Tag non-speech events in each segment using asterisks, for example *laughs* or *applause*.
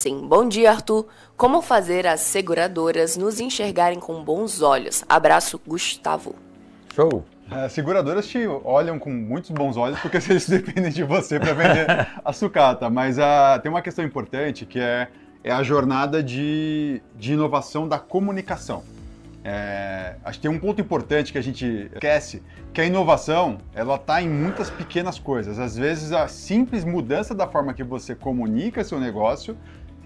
Sim, bom dia, Arthur. Como fazer as seguradoras nos enxergarem com bons olhos? Abraço, Gustavo. Show! As seguradoras te olham com muitos bons olhos porque *laughs* eles dependem de você para vender a sucata. Mas uh, tem uma questão importante que é, é a jornada de, de inovação da comunicação. É, acho que tem um ponto importante que a gente esquece, que a inovação ela está em muitas pequenas coisas. Às vezes a simples mudança da forma que você comunica seu negócio,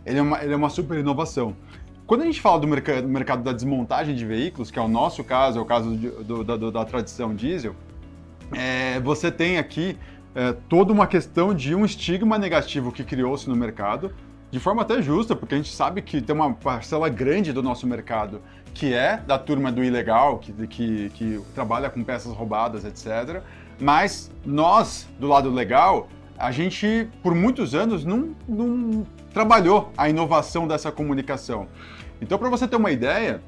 ele é uma, ele é uma super inovação. Quando a gente fala do mercado, mercado, da desmontagem de veículos, que é o nosso caso, é o caso do, da, da, tradição diesel, é, você tem aqui é, toda uma questão de um estigma negativo que criou-se no mercado, de forma até justa, porque a gente sabe que tem uma parcela grande do nosso mercado que é da turma do ilegal, que, que, que trabalha com peças roubadas, etc. Mas nós, do lado legal, a gente, por muitos anos, não, não trabalhou a inovação dessa comunicação. Então, para você ter uma ideia,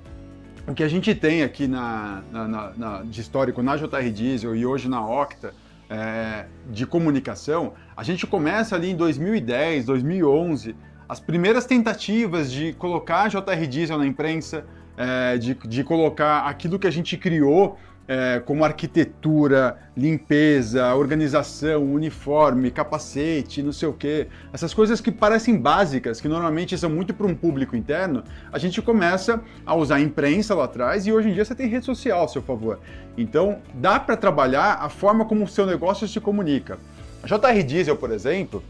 o que a gente tem aqui na, na, na, de histórico na JR Diesel e hoje na Octa, é, de comunicação, a gente começa ali em 2010, 2011, as primeiras tentativas de colocar a JR Diesel na imprensa, é, de, de colocar aquilo que a gente criou é, como arquitetura, limpeza, organização, uniforme, capacete, não sei o quê, essas coisas que parecem básicas, que normalmente são muito para um público interno, a gente começa a usar a imprensa lá atrás e hoje em dia você tem rede social ao seu favor. Então dá para trabalhar a forma como o seu negócio se comunica. A JR Diesel, por exemplo,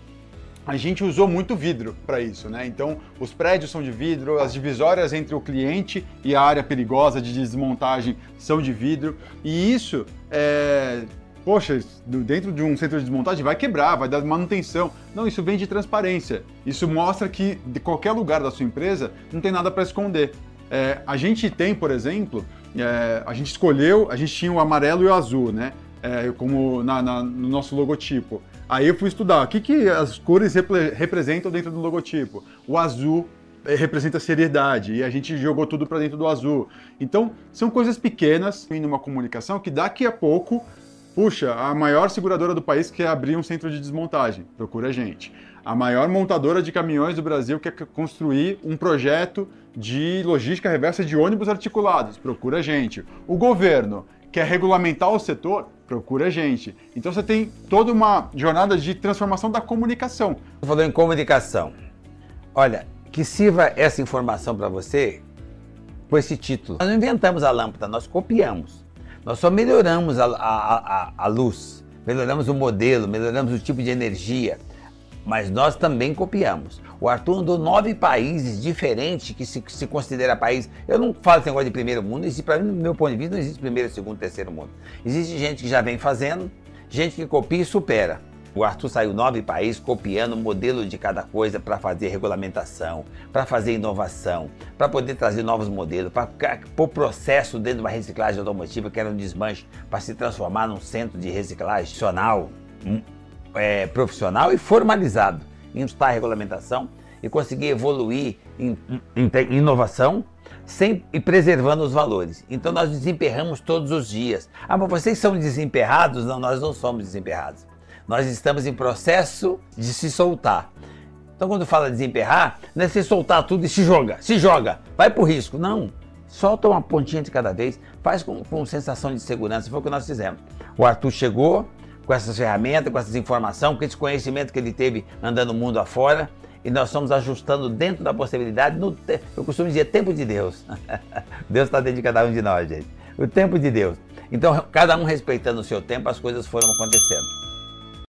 a gente usou muito vidro para isso, né? Então, os prédios são de vidro, as divisórias entre o cliente e a área perigosa de desmontagem são de vidro, e isso é. Poxa, dentro de um centro de desmontagem vai quebrar, vai dar manutenção. Não, isso vem de transparência. Isso mostra que de qualquer lugar da sua empresa não tem nada para esconder. É, a gente tem, por exemplo, é, a gente escolheu, a gente tinha o amarelo e o azul, né? É, como na, na, no nosso logotipo. Aí eu fui estudar o que, que as cores representam dentro do logotipo. O azul eh, representa seriedade e a gente jogou tudo para dentro do azul. Então, são coisas pequenas em uma comunicação que daqui a pouco, puxa, a maior seguradora do país quer abrir um centro de desmontagem, procura a gente. A maior montadora de caminhões do Brasil quer construir um projeto de logística reversa de ônibus articulados, procura a gente. O governo quer regulamentar o setor, procura a gente. Então você tem toda uma jornada de transformação da comunicação. Falando em comunicação, olha, que sirva essa informação para você com esse título. Nós não inventamos a lâmpada, nós copiamos. Nós só melhoramos a, a, a, a luz, melhoramos o modelo, melhoramos o tipo de energia, mas nós também copiamos. O Arthur andou nove países diferentes que se, se considera país. Eu não falo esse negócio de primeiro mundo, para mim, do meu ponto de vista, não existe primeiro, segundo, terceiro mundo. Existe gente que já vem fazendo, gente que copia e supera. O Arthur saiu nove países copiando o modelo de cada coisa para fazer regulamentação, para fazer inovação, para poder trazer novos modelos, para pôr processo dentro de uma reciclagem automotiva que era um desmanche, para se transformar num centro de reciclagem profissional, hum, é, profissional e formalizado instar a regulamentação e conseguir evoluir em, em, em inovação sem, e preservando os valores. Então nós desemperramos todos os dias. Ah, mas vocês são desemperrados? Não, nós não somos desemperrados. Nós estamos em processo de se soltar. Então quando fala desemperrar, não é você soltar tudo e se joga, se joga, vai pro risco. Não, solta uma pontinha de cada vez, faz com, com sensação de segurança, foi o que nós fizemos. O Arthur chegou, com essas ferramentas, com essas informações, com esse conhecimento que ele teve andando o mundo afora. E nós estamos ajustando dentro da possibilidade, no te... eu costumo dizer tempo de Deus. *laughs* Deus está dentro de cada um de nós, gente. O tempo de Deus. Então, cada um respeitando o seu tempo, as coisas foram acontecendo.